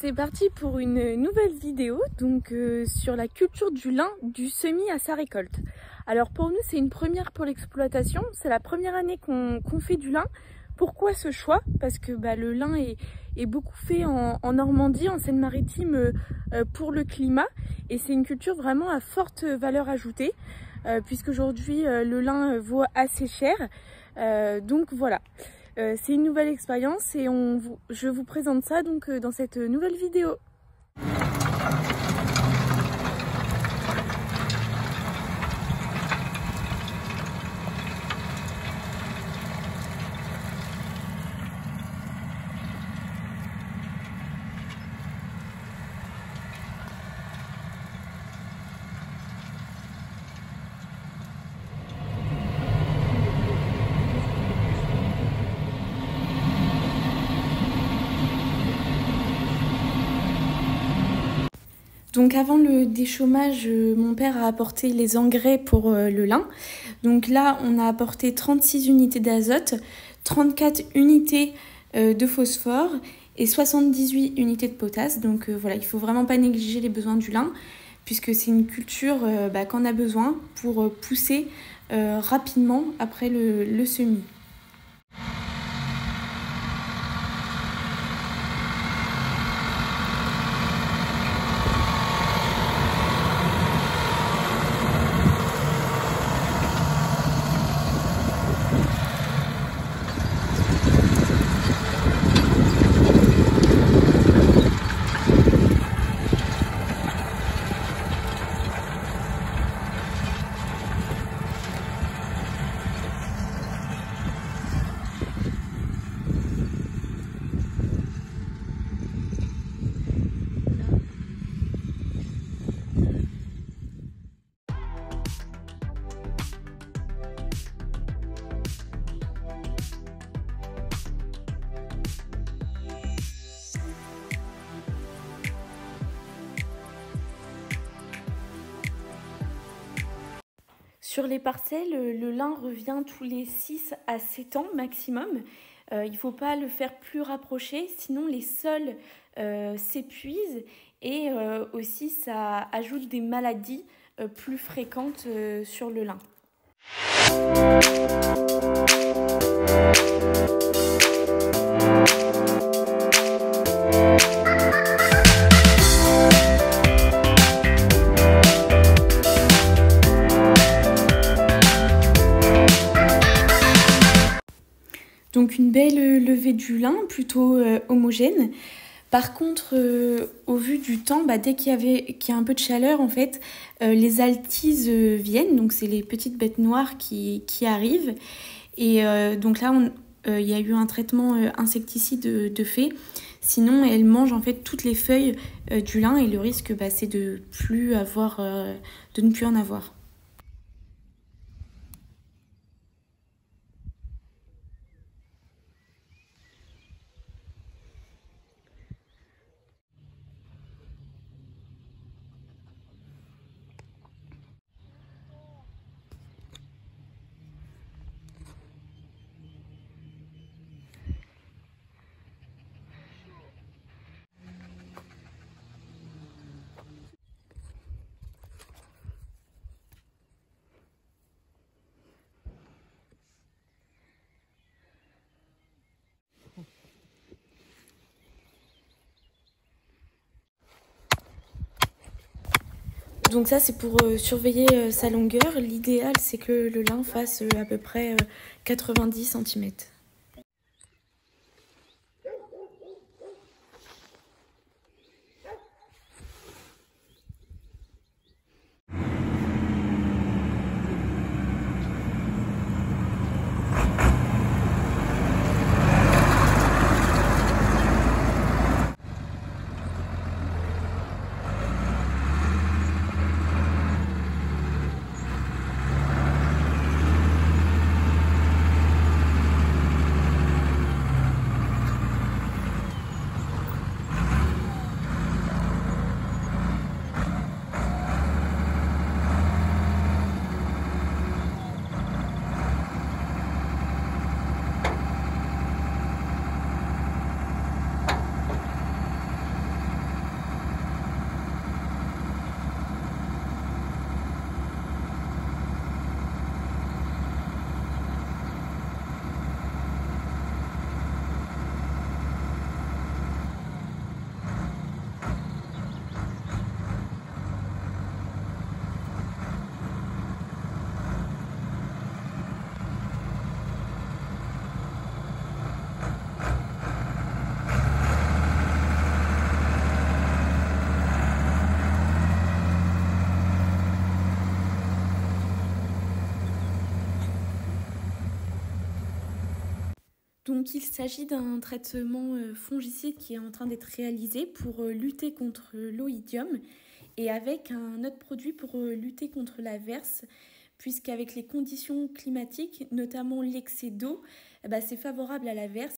c'est parti pour une nouvelle vidéo donc euh, sur la culture du lin du semis à sa récolte. Alors pour nous c'est une première pour l'exploitation, c'est la première année qu'on fait du lin. Pourquoi ce choix? Parce que bah, le lin est, beaucoup fait en, Normandie, en Seine-Maritime euh, euh, pour le climat et c'est une culture vraiment à forte valeur ajoutée puisqu'aujourd'hui le lin vaut assez cher. donc voilà. Euh, c'est une nouvelle expérience et on je vous présente ça donc euh, dans cette nouvelle vidéo. Donc avant le déchômage, euh, mon père a apporté les engrais pour euh, le lin. Donc là, on a apporté 36 unités d'azote, 34 unités euh, de phosphore et 78 unités de potasse. Donc voilà, il faut vraiment pas négliger les besoins du lin puisque c'est une culture bah, qu'on a besoin pour pousser rapidement après le semis. Sur les parcelles, le lin revient tous les 6 à 7 ans maximum. Euh, il ne faut pas le faire plus rapproché, sinon les sols euh, s'épuisent et euh, aussi ça ajoute des maladies plus fréquentes sur le lin. Donc une belle levée du lin, plutôt euh, homogène. Par contre, euh, au vu du temps, bah, dès qu'il y, avait, y a un peu de chaleur, en fait, euh, les altises viennent. Donc c'est les petites bêtes noires qui, qui arrivent. Et donc là, il y a eu un traitement insecticide de, fait. Sinon, elles mangent en fait toutes les feuilles du lin et le risque, bah, c'est de plus avoir, de ne plus en avoir. Donc ça c'est pour euh, surveiller euh, sa longueur. L'idéal c'est que le lin fasse euh, à peu près 90 cm. Donc il s'agit d'un traitement euh, fongicide qui est en train d'être réalisé pour euh, lutter contre l'oïdium et avec un autre produit pour euh, lutter contre la verse, puisqu'avec les conditions climatiques, notamment l'excès d'eau, eh ben, c'est favorable à la verse.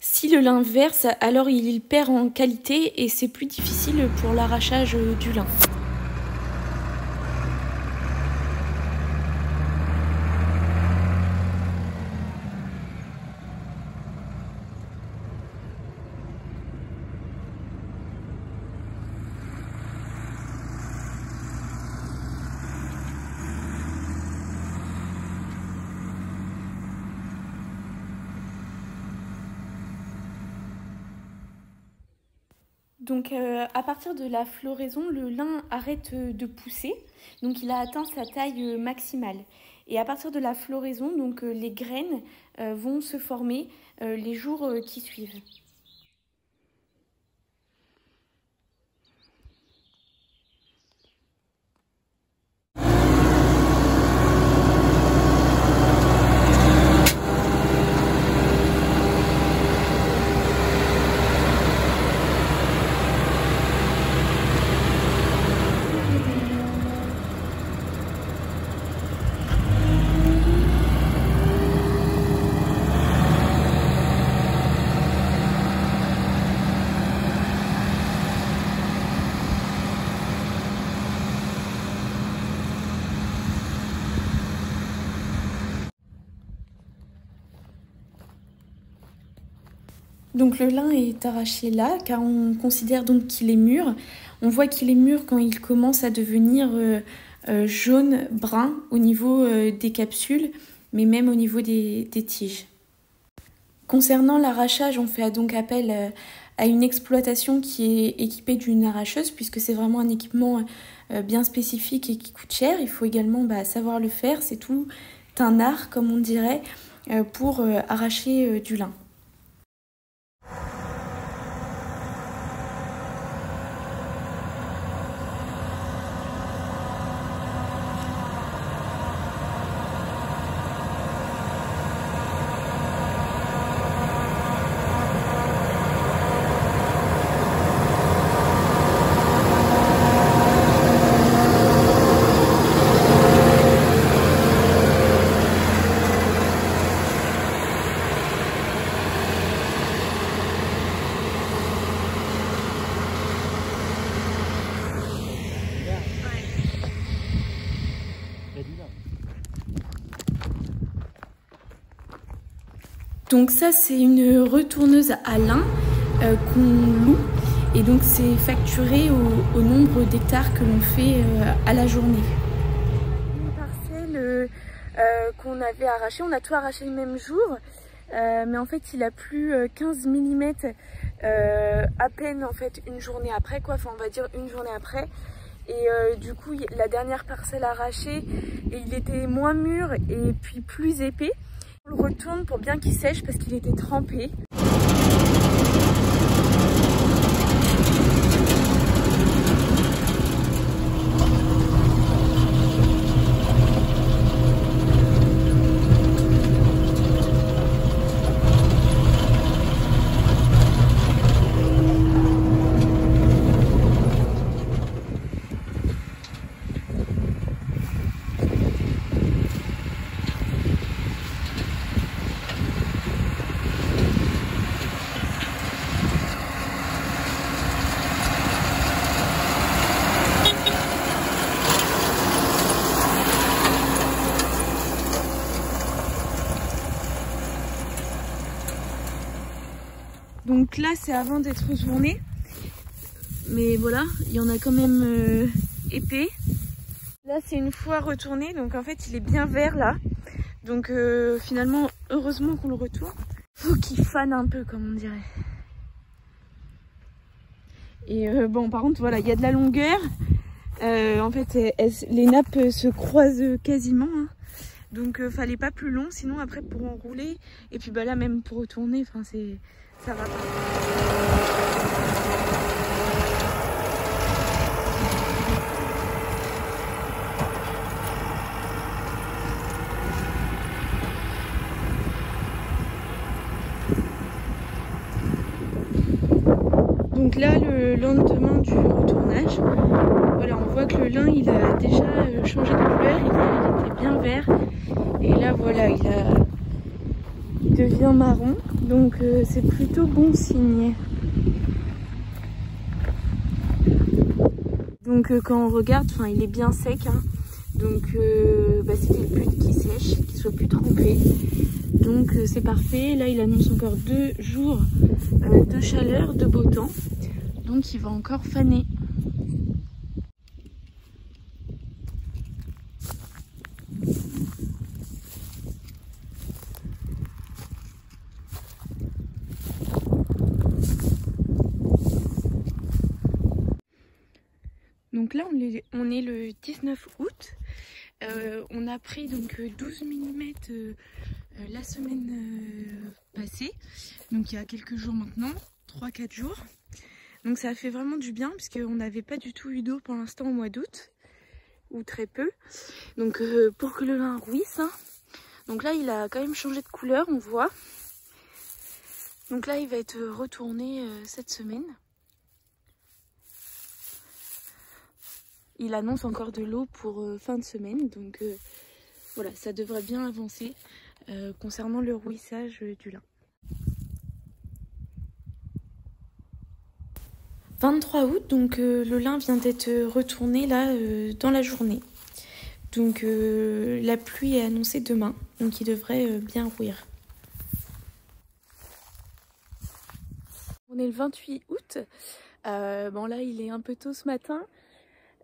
Si le lin verse, alors il perd en qualité et c'est plus difficile pour l'arrachage du lin. Euh, à partir de la floraison, le lin arrête euh, de pousser, donc il a atteint sa taille euh, maximale. Et à partir de la floraison, donc les graines vont se former les jours qui suivent. Donc le lin est arraché là car on considère donc qu'il est mûr. On voit qu'il est mûr quand il commence à devenir euh, euh, jaune, brun au niveau euh, des capsules, mais même au niveau des, tiges. Concernant l'arrachage, on fait donc appel à une exploitation qui est équipée d'une arracheuse puisque c'est vraiment un équipement bien spécifique et qui coûte cher. Il faut également bah, savoir le faire, c'est tout un art comme on dirait pour arracher du lin. you Donc ça c'est une retourneuse à lin euh, qu'on loue. Et donc c'est facturé au, nombre d'hectares que l'on fait euh, à la journée. Une parcelle euh, qu'on avait arrachée, on a tout arraché le même jour. Mais en fait il a plu 15 mm à peine en fait une journée après quoi, enfin on va dire une journée après. Et du coup la dernière parcelle arrachée et il était moins mûr et puis plus épais on le retourne pour bien qu'il sèche parce qu'il était trempé. Là, c'est avant d'être retourné. Mais voilà, il y en a quand même euh, épais. Là, c'est une fois retourné. Donc en fait, il est bien vert là. Donc euh, finalement, heureusement qu'on le retourne. Faut qu'il fane un peu, comme on dirait. Et euh, bon, par contre, voilà, il y a de la longueur. en fait, les nappes se croisent quasiment. Hein. Donc, fallait pas plus long, sinon après pour enrouler. Et puis bah là, même pour retourner, enfin c'est ça va pas. Donc là, le lendemain du retournage, voilà, on voit que le lin, il a déjà euh, changé de couleur. Il, était bien vert. Et là, voilà, il, a... il devient marron. Donc euh, c'est plutôt bon signe. Donc euh, quand on regarde, il est bien sec. Hein. Donc c'est le but qui sèche, qu'il soit plus trempé. Donc c'est parfait. Là, il annonce encore deux jours de chaleur, de beau temps. Donc il va encore faner. Donc là on est, on est le 19 août. Euh, on a pris donc 12 mm euh, la semaine euh, passée. Donc il y a quelques jours maintenant, 3-4 jours. Donc ça a fait vraiment du bien puisqu'on n'avait pas du tout eu d'eau pour l'instant au mois d'août. Ou très peu. Donc euh, pour que le vin rouisse. Hein. Donc là il a quand même changé de couleur, on voit. Donc là il va être retourné euh, cette semaine. Il annonce encore de l'eau pour euh, fin de semaine. Donc voilà, ça devrait bien avancer concernant le rouissage du lin. 23 août, donc euh, le lin vient d'être retourné là euh, dans la journée. Donc euh, la pluie est annoncée demain, donc il devrait bien rouir. On est le 28 août. bon là il est un peu tôt ce matin.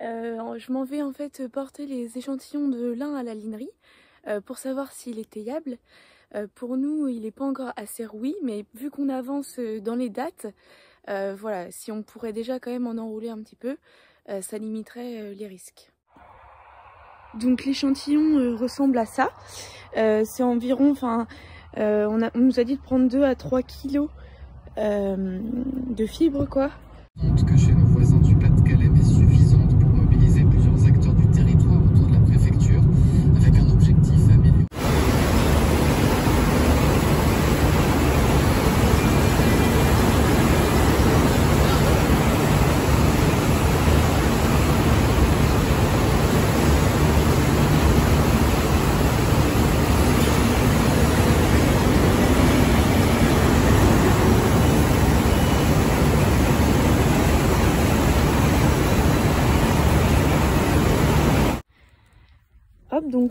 Je m'en vais en fait porter les échantillons de lin à la linerie pour savoir s'il est taillable. pour nous il n'est pas encore assez rouillé, mais vu qu'on avance dans les dates, euh, voilà, si on pourrait déjà quand même en enrouler un petit peu, euh, ça limiterait euh, les risques. Donc l'échantillon ressemble à ça. c'est environ, enfin, on, on, nous a dit de prendre 2 à 3 kilos de fibres quoi.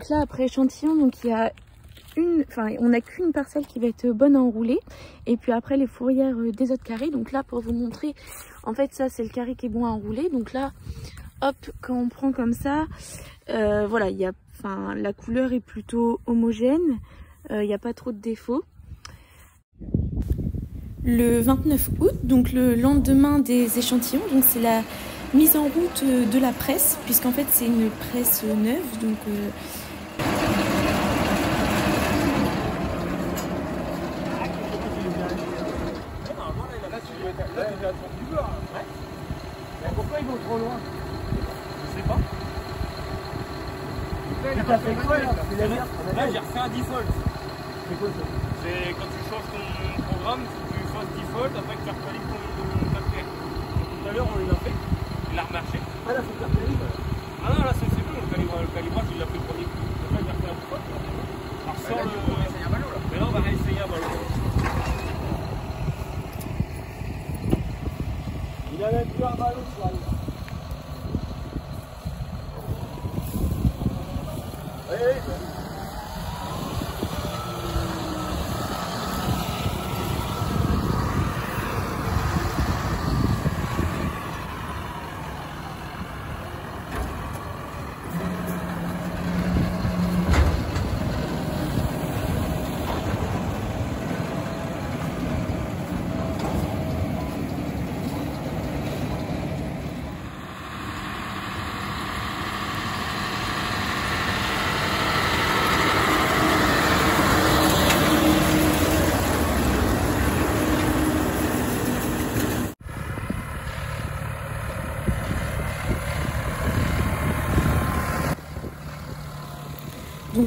Donc là après échantillon, donc il y a une, enfin on n'a qu'une parcelle qui va être bonne à enrouler et puis après les fourrières euh, des autres carrés. Donc là pour vous montrer, en fait ça c'est le carré qui est bon à enrouler. Donc là, hop, quand on prend comme ça, euh, voilà, il y a, enfin la couleur est plutôt homogène, euh, il n'y a pas trop de défauts. Le 29 août, donc le lendemain des échantillons, c'est la mise en route de la presse, puisqu'en fait c'est une presse neuve, donc. Pourquoi ils vont trop loin Je sais pas. T'as fait quoi là j'ai refait un default. C'est quoi ça C'est quand tu changes ton programme, tu fasses default après que tu recaliques ton papier. Tout à l'heure on l'a fait. Il a remarché. Ah là, faut faire calibre. Ah non, là, c'est bon, le, calibrage, le calibrage, il l'a fait le premier coup. Après, il a fait un peu Alors, sans le. On va essayer un ballon là. Mais là, on va réessayer un ballon. Il a même plus un ballon sur la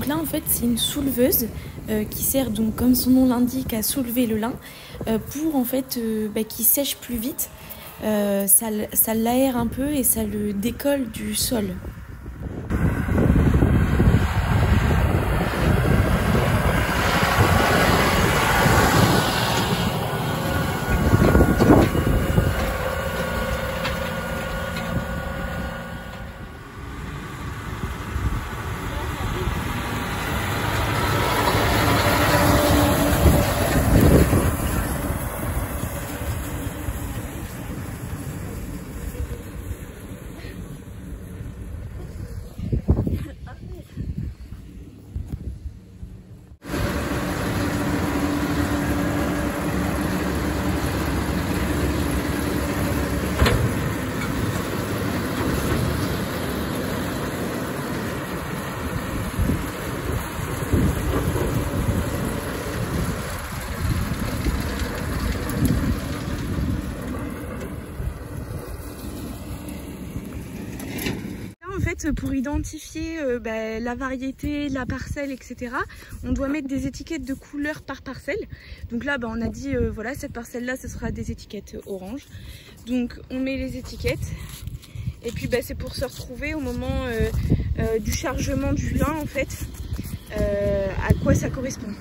Donc là en fait c'est une souleveuse euh, qui sert donc comme son nom l'indique à soulever le lin euh, pour en fait euh, bah, qu'il sèche plus vite. ça, ça l'aère un peu et ça le décolle du sol. Pour identifier euh, bah, la variété, la parcelle, etc., on doit mettre des étiquettes de couleur par parcelle. Donc là, bah, on a dit, euh, voilà, cette parcelle-là, ce sera des étiquettes orange. Donc on met les étiquettes. Et puis bah, c'est pour se retrouver au moment euh, du chargement du lin, en fait, à quoi ça correspond.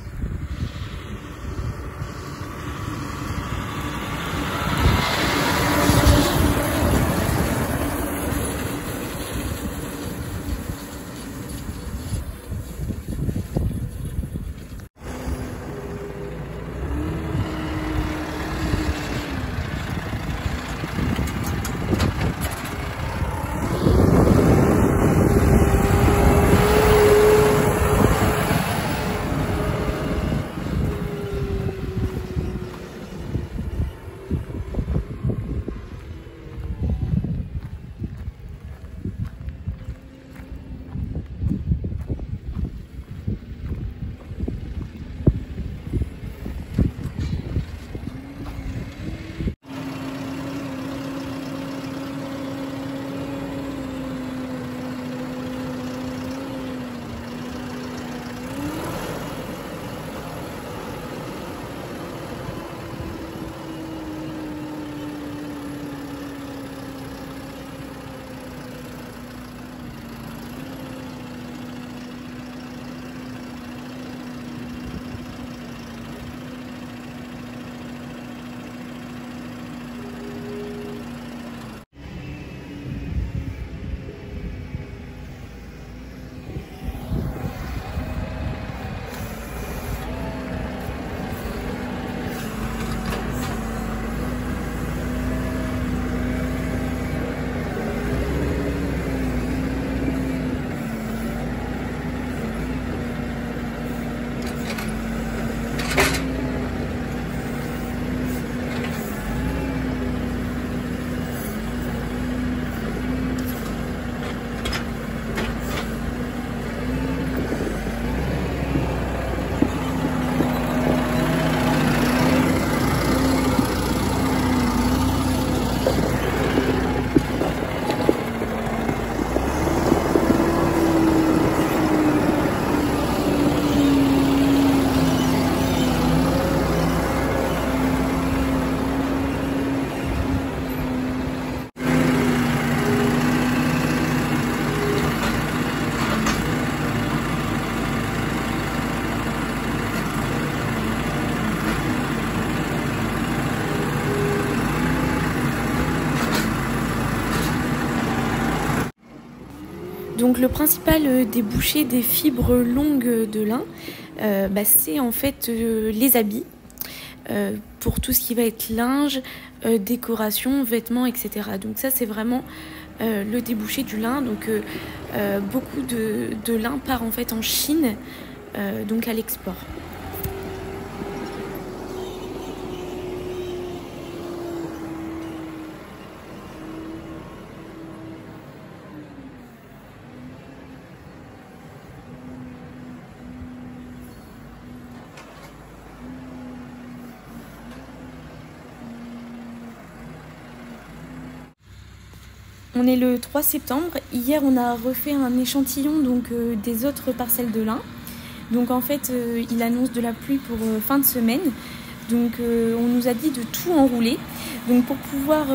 Donc le principal euh, débouché des fibres longues de lin, euh, bah, c'est en fait euh, les habits. pour tout ce qui va être linge, décoration, vêtements, etc. Donc ça c'est vraiment le débouché du lin. Donc beaucoup de, de, lin part en fait en Chine, donc à l'export. On est le 3 septembre. Hier, on a refait un échantillon donc euh, des autres parcelles de lin. Donc en fait, euh, il annonce de la pluie pour euh, fin de semaine. Donc on nous a dit de tout enrouler. Donc pour pouvoir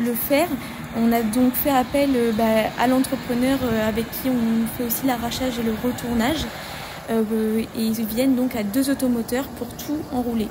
le faire, on a donc fait appel bah, à l'entrepreneur avec qui on fait aussi l'arrachage et le retournage. et ils viennent donc à deux automoteurs pour tout enrouler.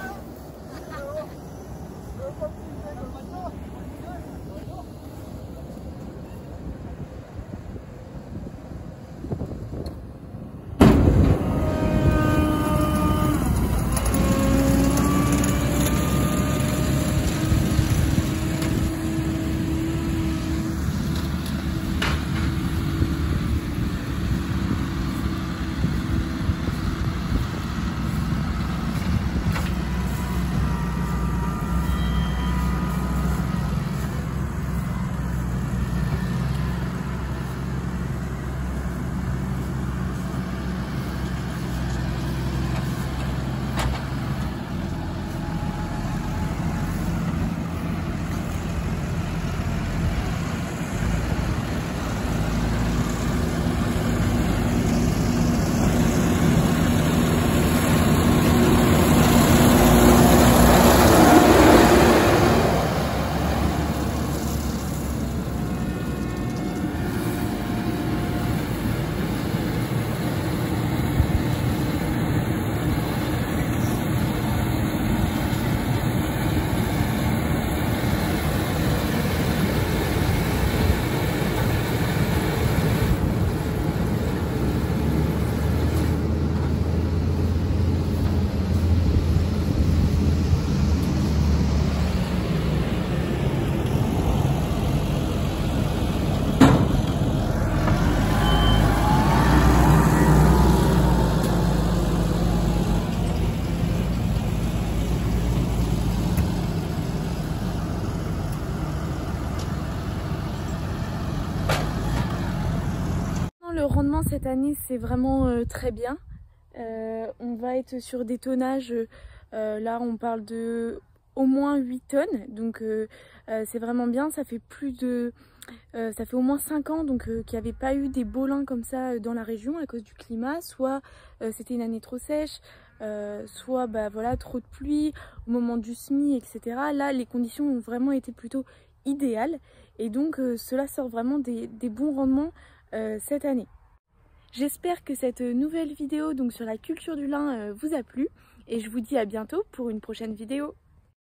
Rendement cette année c'est vraiment euh, très bien. Euh, on va être sur des tonnages, euh, là on parle de au moins 8 tonnes, donc c'est vraiment bien, ça fait plus de... ça fait au moins 5 ans donc qu'il n'y avait pas eu des bolins comme ça dans la région à cause du climat, soit c'était une année trop sèche, soit bah, voilà, trop de pluie au moment du SMI, etc. Là, les conditions ont vraiment été plutôt idéales et donc cela sort vraiment des, bons rendements cette année. J'espère que cette nouvelle vidéo sur la culture du lin euh, vous a plu et je vous dis à bientôt pour une prochaine vidéo.